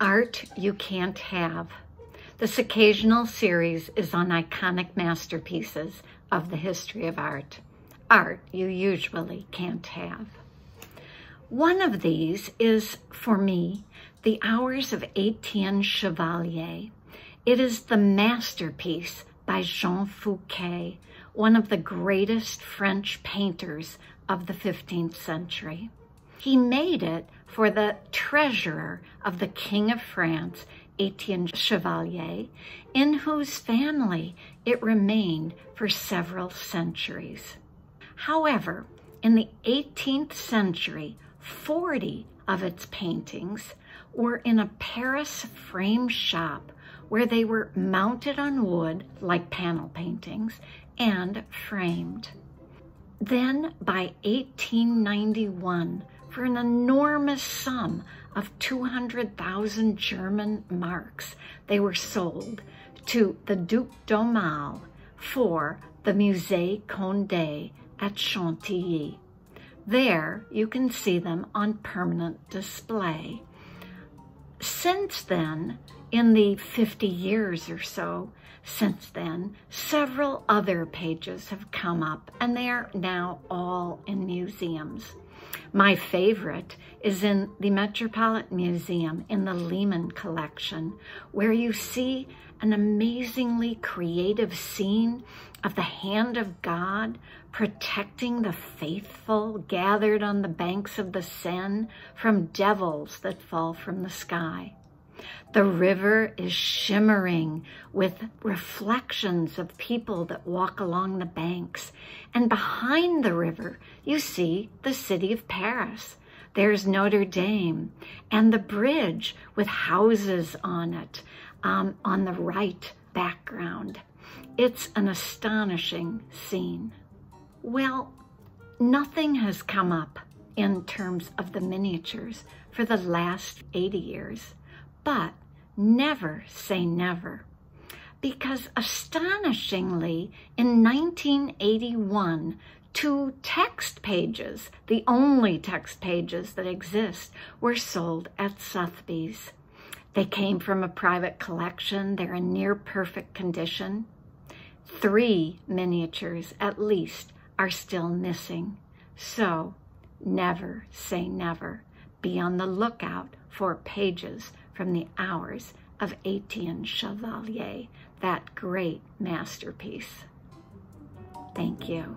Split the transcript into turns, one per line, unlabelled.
Art You Can't Have. This occasional series is on iconic masterpieces of the history of art. Art you usually can't have. One of these is, for me, The Hours of Etienne Chevalier. It is the masterpiece by Jean Fouquet, one of the greatest French painters of the 15th century. He made it for the treasurer of the King of France, Etienne Chevalier, in whose family it remained for several centuries. However, in the 18th century, 40 of its paintings were in a Paris frame shop where they were mounted on wood like panel paintings and framed. Then by 1891, for an enormous sum of 200,000 German marks. They were sold to the Duc d'Aumale for the Musée Condé at Chantilly. There you can see them on permanent display. Since then, in the 50 years or so since then, several other pages have come up and they are now all in museums. My favorite is in the Metropolitan Museum in the Lehman collection, where you see an amazingly creative scene of the hand of God protecting the faithful gathered on the banks of the Seine from devils that fall from the sky. The river is shimmering with reflections of people that walk along the banks. And behind the river, you see the city of Paris. There's Notre Dame and the bridge with houses on it um, on the right background. It's an astonishing scene. Well, nothing has come up in terms of the miniatures for the last 80 years. But never say never. Because astonishingly, in 1981, two text pages, the only text pages that exist, were sold at Sotheby's. They came from a private collection. They're in near perfect condition. Three miniatures, at least, are still missing. So, never say never. Be on the lookout for pages from the hours of Etienne Chevalier, that great masterpiece. Thank you.